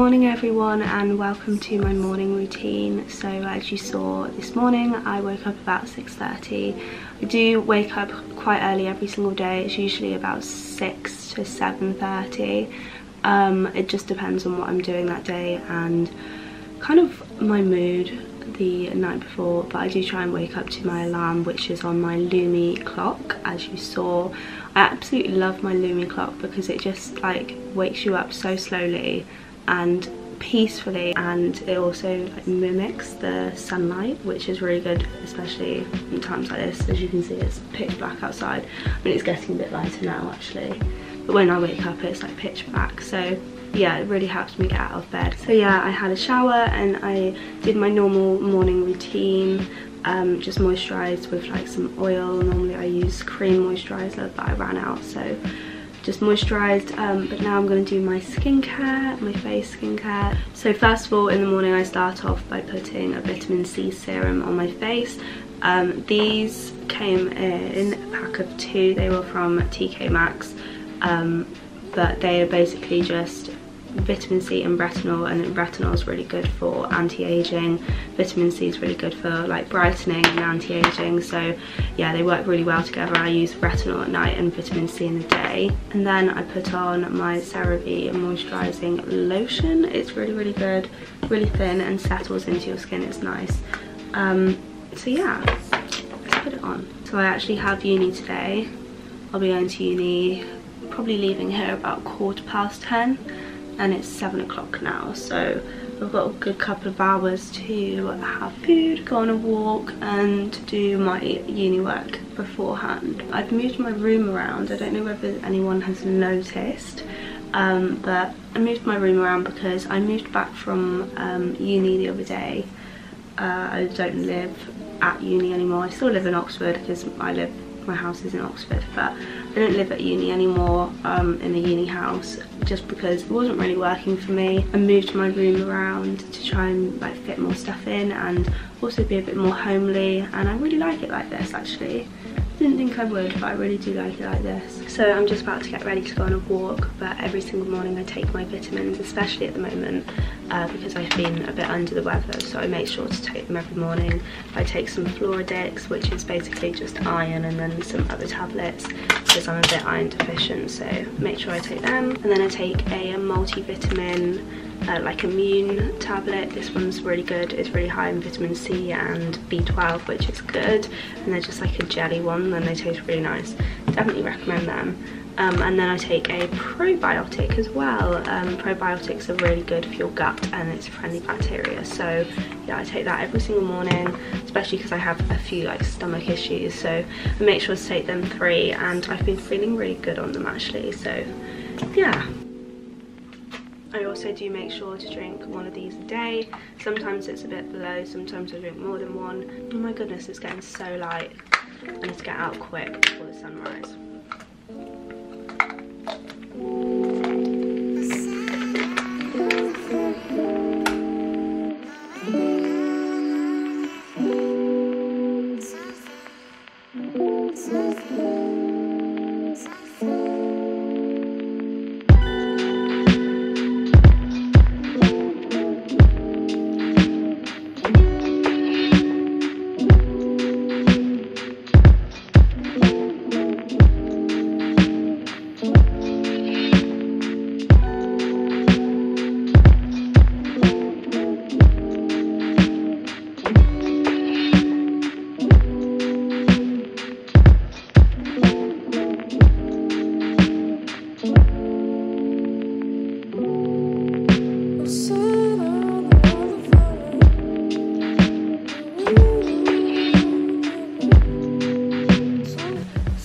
Morning everyone and welcome to my morning routine. So as you saw this morning I woke up about 6.30. I do wake up quite early every single day. It's usually about 6 to 7.30. Um, it just depends on what I'm doing that day and kind of my mood the night before but I do try and wake up to my alarm which is on my Lumie clock as you saw. I absolutely love my Lumie clock because it just like wakes you up so slowly and peacefully and it also like, mimics the sunlight which is really good especially in times like this. As you can see it's pitch black outside. I mean it's getting a bit lighter now actually. But when I wake up it's like pitch black. So yeah it really helps me get out of bed. So yeah I had a shower and I did my normal morning routine um, just moisturised with like some oil. Normally I use cream moisturiser but I ran out. So just moisturised um, but now I'm going to do my skincare, my face skincare. So first of all in the morning I start off by putting a vitamin C serum on my face. Um, these came in a pack of two, they were from TK Maxx um, but they are basically just vitamin C and retinol and retinol is really good for anti-aging. Vitamin C is really good for like brightening and anti-aging. So yeah they work really well together. I use retinol at night and vitamin C in the day. And then I put on my CeraVe moisturizing lotion. It's really really good really thin and settles into your skin. It's nice. Um, so yeah let's put it on. So I actually have uni today. I'll be going to uni probably leaving here about quarter past 10 and it's seven o'clock now so I've got a good couple of hours to have food, go on a walk and do my uni work beforehand. I've moved my room around, I don't know whether anyone has noticed um, but I moved my room around because I moved back from um, uni the other day. Uh, I don't live at uni anymore, I still live in Oxford because I live my house is in Oxford but I don't live at uni anymore um, in a uni house just because it wasn't really working for me. I moved my room around to try and like fit more stuff in and also be a bit more homely and I really like it like this actually didn't think I would but I really do like it like this so I'm just about to get ready to go on a walk but every single morning I take my vitamins especially at the moment uh, because I've been a bit under the weather so I make sure to take them every morning. I take some Floradix which is basically just iron and then some other tablets because I'm a bit iron deficient so make sure I take them. And then I take a multivitamin uh, like immune tablet. This one's really good it's really high in vitamin c and b12 which is good. And they're just like a jelly one and they taste really nice. Definitely recommend them um, and then I take a probiotic as well. Um, probiotics are really good for your gut and it's friendly bacteria. So yeah, I take that every single morning, especially because I have a few like stomach issues. So I make sure to take them three and I've been feeling really good on them actually. So yeah. I also do make sure to drink one of these a day. Sometimes it's a bit below, sometimes I drink more than one. Oh my goodness, it's getting so light. I need to get out quick before the sunrise.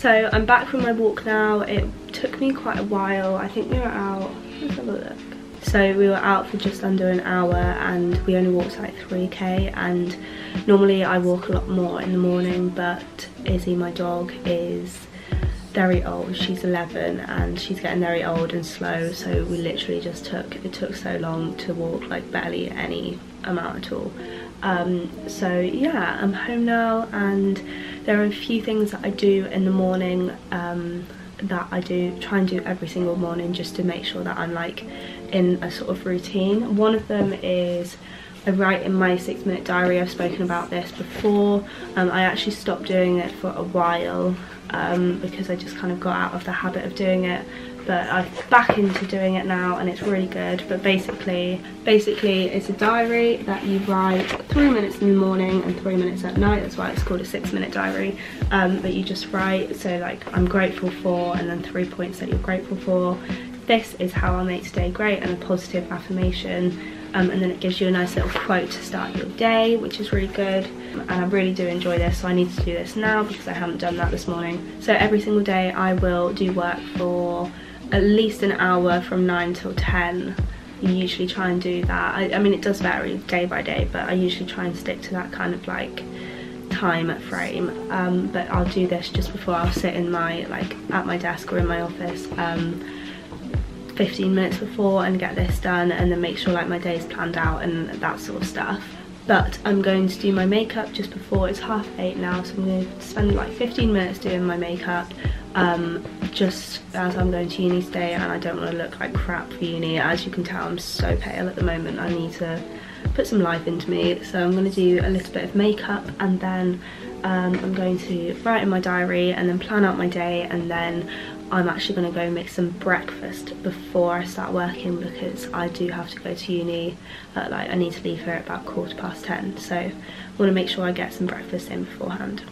So I'm back from my walk now. It took me quite a while. I think we were out, let's have a look. So we were out for just under an hour and we only walked like 3k and normally I walk a lot more in the morning but Izzy, my dog, is very old. She's 11 and she's getting very old and slow so we literally just took, it took so long to walk like barely any amount at all. Um, so yeah, I'm home now and there are a few things that I do in the morning um, that I do try and do every single morning just to make sure that I'm like in a sort of routine. One of them is I write in my six minute diary, I've spoken about this before. Um, I actually stopped doing it for a while um, because I just kind of got out of the habit of doing it but I'm back into doing it now and it's really good. But basically basically it's a diary that you write three minutes in the morning and three minutes at night. That's why it's called a six minute diary. Um, but you just write so like I'm grateful for and then three points that you're grateful for. This is how I make today great and a positive affirmation. Um, and then it gives you a nice little quote to start your day which is really good. And I really do enjoy this so I need to do this now because I haven't done that this morning. So every single day I will do work for at least an hour from 9 till 10 you usually try and do that. I, I, mean it does vary day by day but I usually try and stick to that kind of like time frame. Um, but I'll do this just before I'll sit in my like at my desk or in my office um, 15 minutes before and get this done and then make sure like my day is planned out and that sort of stuff. But I'm going to do my makeup just before. It's half eight now so I'm going to spend like 15 minutes doing my makeup um, just as I'm going to uni today and I don't want to look like crap for uni. As you can tell I'm so pale at the moment. I need to put some life into me. So I'm going to do a little bit of makeup and then um, I'm going to write in my diary and then plan out my day and then I'm actually going to go make some breakfast before I start working because I do have to go to uni at like I need to leave here at about quarter past 10 so I want to make sure I get some breakfast in beforehand.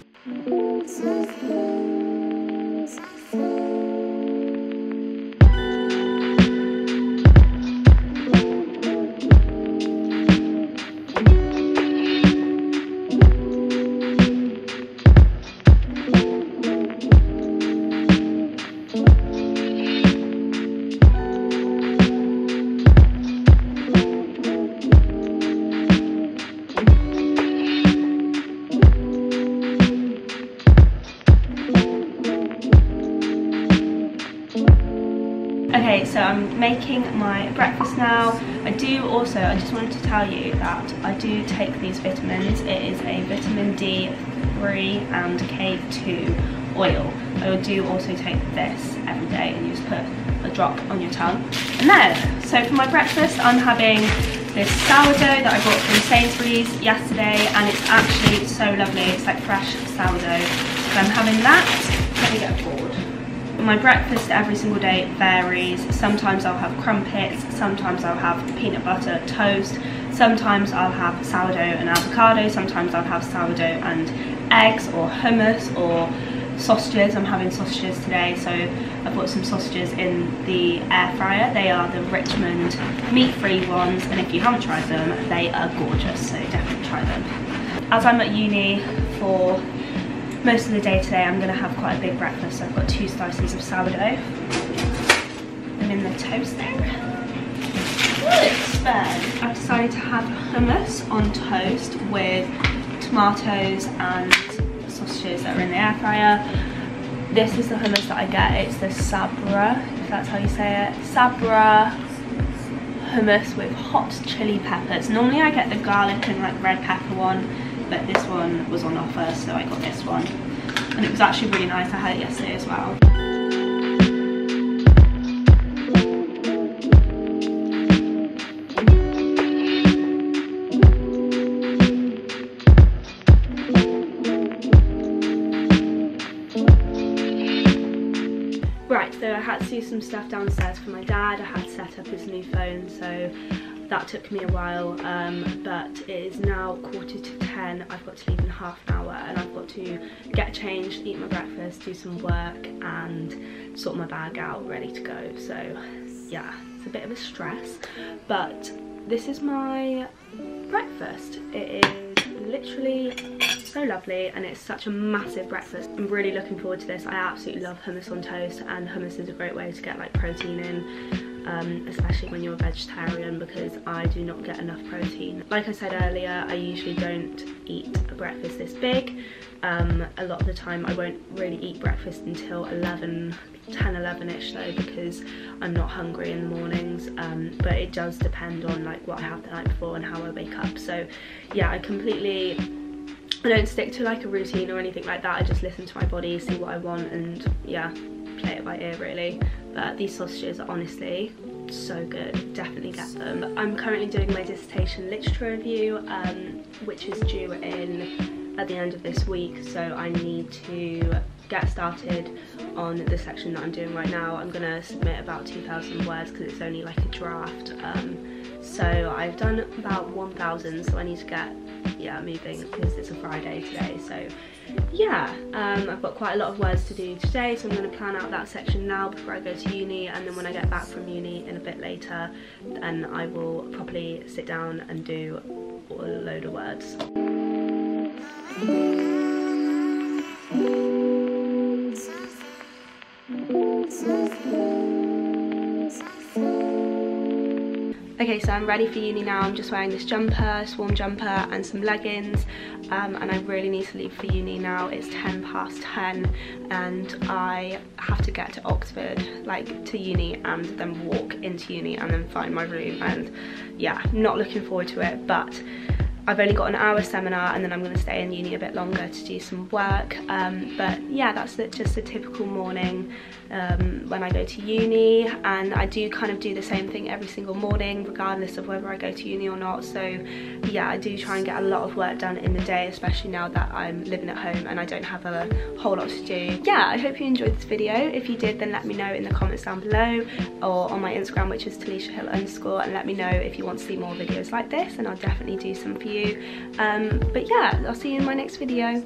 Making my breakfast now. I do also, I just wanted to tell you that I do take these vitamins. It is a vitamin D3 and K2 oil. I do also take this every day and you just put a drop on your tongue. And then, so for my breakfast, I'm having this sourdough that I bought from Sainsbury's yesterday and it's actually so lovely. It's like fresh sourdough. So I'm having that. Let me get a board my breakfast every single day varies. Sometimes I'll have crumpets, sometimes I'll have peanut butter toast, sometimes I'll have sourdough and avocado, sometimes I'll have sourdough and eggs or hummus or sausages. I'm having sausages today, so I've got some sausages in the air fryer. They are the Richmond meat-free ones, and if you haven't tried them, they are gorgeous, so definitely try them. As I'm at uni for most of the day today I'm going to have quite a big breakfast. I've got two slices of sourdough. I'm in the toaster. I've decided to have hummus on toast with tomatoes and sausages that are in the air fryer. This is the hummus that I get. It's the Sabra, if that's how you say it. Sabra hummus with hot chili peppers. Normally I get the garlic and like red pepper one but this one was on offer so I got this one. And it was actually really nice. I had it yesterday as well. Right, so I had to do some stuff downstairs for my dad. I had to set up his new phone, so that took me a while um, but it is now quarter to 10 I've got to leave in half an hour and I've got to get changed eat my breakfast do some work and sort my bag out ready to go. So yeah it's a bit of a stress but this is my breakfast. It is literally so lovely and it's such a massive breakfast. I'm really looking forward to this. I absolutely love hummus on toast and hummus is a great way to get like protein in um, especially when you're a vegetarian because I do not get enough protein. Like I said earlier, I usually don't eat a breakfast this big. Um, a lot of the time I won't really eat breakfast until 11 10 11 ish though because I'm not hungry in the mornings um, but it does depend on like what I have the night before and how I wake up so yeah I completely I don't stick to like a routine or anything like that I just listen to my body see what I want and yeah play it by ear really but these sausages are honestly so good. Definitely get them. I'm currently doing my dissertation literature review um, which is due in at the end of this week so i need to get started on the section that i'm doing right now. I'm gonna submit about 2,000 words because it's only like a draft um, so i've done about 1,000 so i need to get yeah moving because it's a friday today so yeah, um, I've got quite a lot of words to do today, so I'm going to plan out that section now before I go to uni, and then when I get back from uni in a bit later, then I will properly sit down and do a load of words. Okay, so I'm ready for uni now. I'm just wearing this jumper, swarm jumper and some leggings um, and I really need to leave for uni now. It's 10 past 10 and I have to get to Oxford, like to uni and then walk into uni and then find my room and yeah, not looking forward to it but I've only got an hour seminar and then I'm going to stay in uni a bit longer to do some work. Um, but yeah that's just a typical morning um, when I go to uni. And I do kind of do the same thing every single morning regardless of whether I go to uni or not. So yeah I do try and get a lot of work done in the day especially now that I'm living at home and I don't have a whole lot to do. Yeah I hope you enjoyed this video. If you did then let me know in the comments down below or on my Instagram which is Talitia Hill underscore and let me know if you want to see more videos like this. And I'll definitely do some for you. Um, but yeah I'll see you in my next video